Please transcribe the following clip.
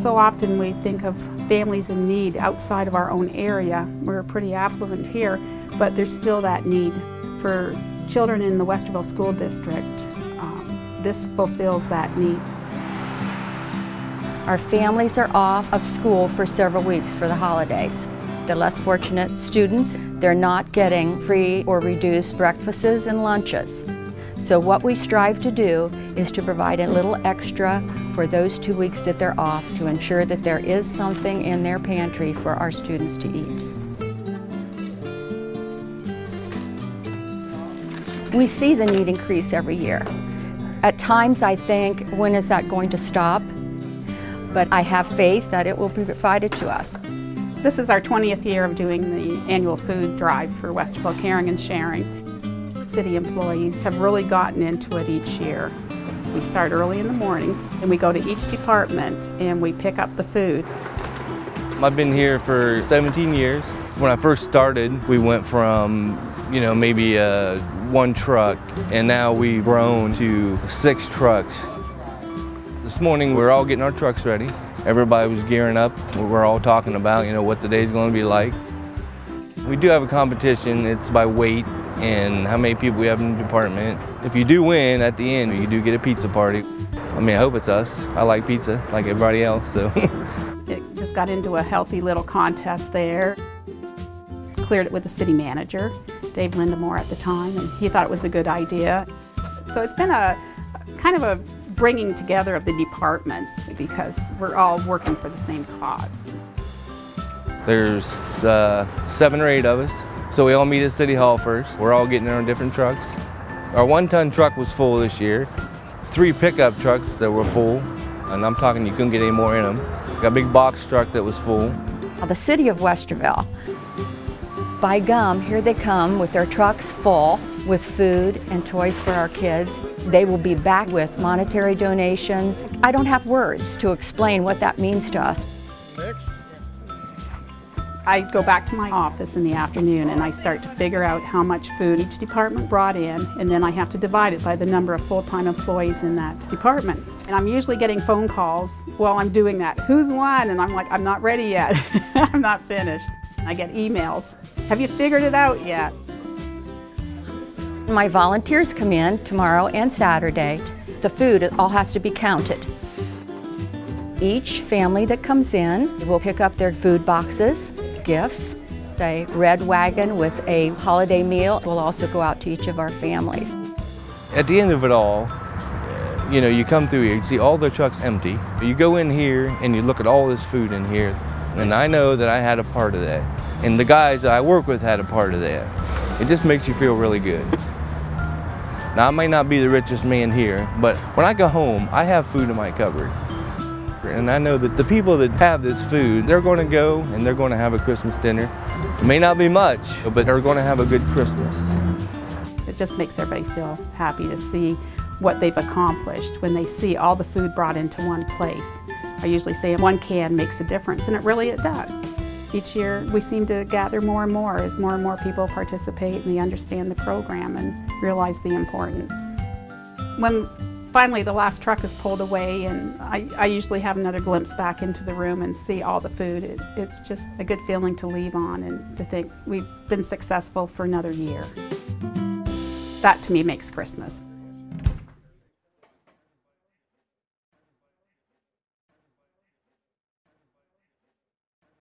So often we think of families in need outside of our own area. We're pretty affluent here, but there's still that need for children in the Westerville School District. Um, this fulfills that need. Our families are off of school for several weeks for the holidays. The less fortunate students, they're not getting free or reduced breakfasts and lunches. So what we strive to do is to provide a little extra for those two weeks that they're off to ensure that there is something in their pantry for our students to eat. We see the need increase every year. At times I think, when is that going to stop? But I have faith that it will be provided to us. This is our 20th year of doing the annual food drive for Westerville Caring and Sharing city employees have really gotten into it each year. We start early in the morning and we go to each department and we pick up the food. I've been here for 17 years. When I first started, we went from, you know, maybe uh, one truck and now we've grown to six trucks. This morning we're all getting our trucks ready. Everybody was gearing up. We're all talking about, you know, what the day's going to be like. We do have a competition. It's by weight and how many people we have in the department. If you do win at the end, you do get a pizza party. I mean, I hope it's us. I like pizza like everybody else, so. it just got into a healthy little contest there. Cleared it with the city manager, Dave Lindamore at the time, and he thought it was a good idea. So it's been a kind of a bringing together of the departments because we're all working for the same cause. There's uh, seven or eight of us, so we all meet at City Hall first. We're all getting in our different trucks. Our one-ton truck was full this year. Three pickup trucks that were full, and I'm talking you couldn't get any more in them. Got a big box truck that was full. The city of Westerville, by gum, here they come with their trucks full with food and toys for our kids. They will be back with monetary donations. I don't have words to explain what that means to us. Next. I go back to my office in the afternoon and I start to figure out how much food each department brought in and then I have to divide it by the number of full-time employees in that department. And I'm usually getting phone calls while I'm doing that. Who's won? And I'm like, I'm not ready yet. I'm not finished. I get emails. Have you figured it out yet? My volunteers come in tomorrow and Saturday. The food all has to be counted. Each family that comes in will pick up their food boxes gifts. A red wagon with a holiday meal will also go out to each of our families. At the end of it all, you know, you come through here, you see all the trucks empty. You go in here and you look at all this food in here, and I know that I had a part of that. And the guys that I work with had a part of that. It just makes you feel really good. Now, I may not be the richest man here, but when I go home, I have food in my cupboard. And I know that the people that have this food, they're going to go and they're going to have a Christmas dinner. It may not be much, but they're going to have a good Christmas. It just makes everybody feel happy to see what they've accomplished when they see all the food brought into one place. I usually say one can makes a difference, and it really it does. Each year we seem to gather more and more as more and more people participate and they understand the program and realize the importance. When Finally, the last truck is pulled away, and I, I, usually have another glimpse back into the room and see all the food. It, it's just a good feeling to leave on and to think we've been successful for another year. That to me makes Christmas.